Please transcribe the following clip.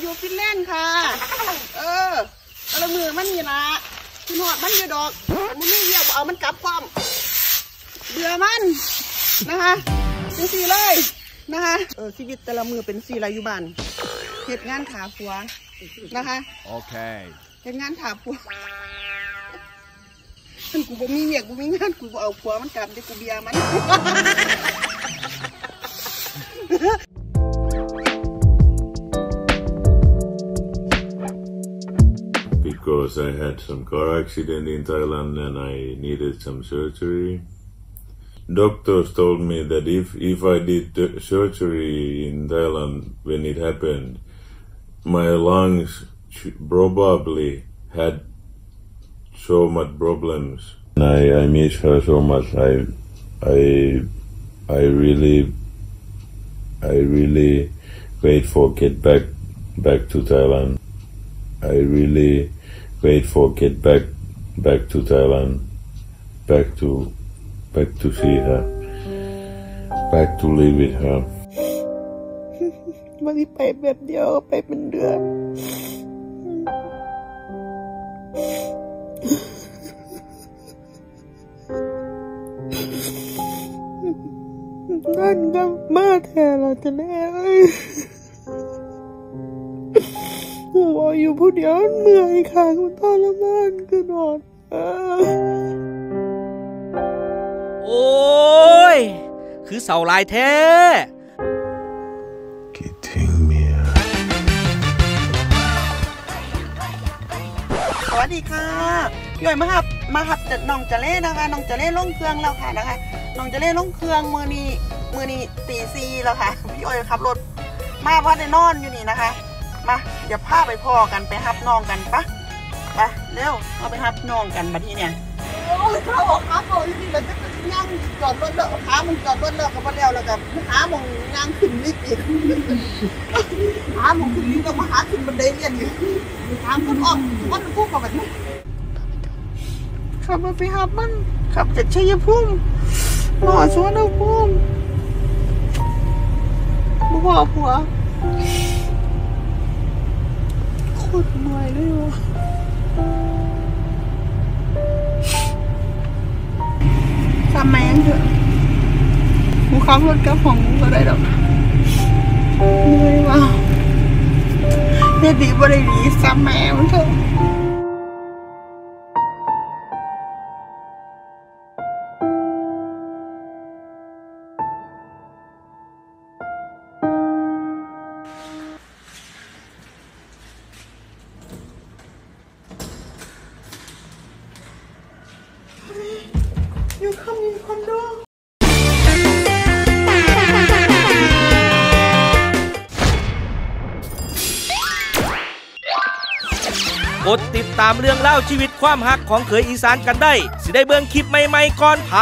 อยู่ฟินแลนด์ค่ะ เออแต่ละมือมันนี่ละคุณหอดมันอยู่ดอกมันไม่เรียกเอามันกลับความเบื่อมันนะคะเป็นสีเลยนะคะเออชีวิตแต่ละมือเป็นสีไรอยู่บ้านเหตุงานขาผัวนะคะ Okay. เหตุงานขาผัวฉันกูบ่มีเวียกบ่มีงานกูบ่เอาผัวมันกลับเดี๋ยวกูเบียร์มัน because I had some car accident in Thailand and I needed some surgery. Doctors told me that if, if I did surgery in Thailand when it happened, my lungs probably had so much problems. I, I miss her so much. I, I, I really, I really wait for get back, back to Thailand. I really wait for get back back to Thailand, back to back to see her, back to live with her. มันไปแบบเดียวไปเป็นเดือนนั่นก็มาแทนเราจะแน่เอ้ย หัวอยู่ผู้เดียวเหนื่อยค่ะคุณทรมานคือนอนเออโอ้ย คือเสาลายแท้ Getting me สวัสดีค่ะพี่อ้อยมาครับมาครับเด็ดน้องจะเล่นะคะ น้องจะเล่ลงเครื่องแล้วค่ะนะคะ น้องจะเล่ลงเครื่องมือนี้มือนี้ตีซีแล้วค่ะ พี่อ้อยขับรถมาว่าได้นอนอยู่นี่นะคะ มาเดี๋ยวพาไปพ่อกันไปฮับน้องกันปะไปเร็วเอาไปฮับน้องกันมาที่เนี่ยโอ้ยเขาบอกครับบอกที่นี่เราจะย่างจอดรถแล้วขามึงจอดรถแล้วก็มาแล้วแล้วก็หาหมองย่างขึ้นลิฟต์อีกหาหมองขึ้นลิฟต์ก็มาหาขึ้นบันไดเรียนอยู่ถามคนออกวันพูดกับแบบนี้ขับมาไปหับมันขับจากชัยภูมิหน่อสวนภูมิบ่บอกผัว โคตรเมื่อยเลยวะทำแมงเถอะมูขับรถกลับของกูก็ได้ดอกเมื่อยว่ะเฮ็ดดีบริด้ดีซ้ำแมงเถอะ กดติดตามเรื่องเล่าชีวิตความหักของเขยอีสานกันได้ สิได้เบิ่งคลิปใหม่ๆก่อนไผ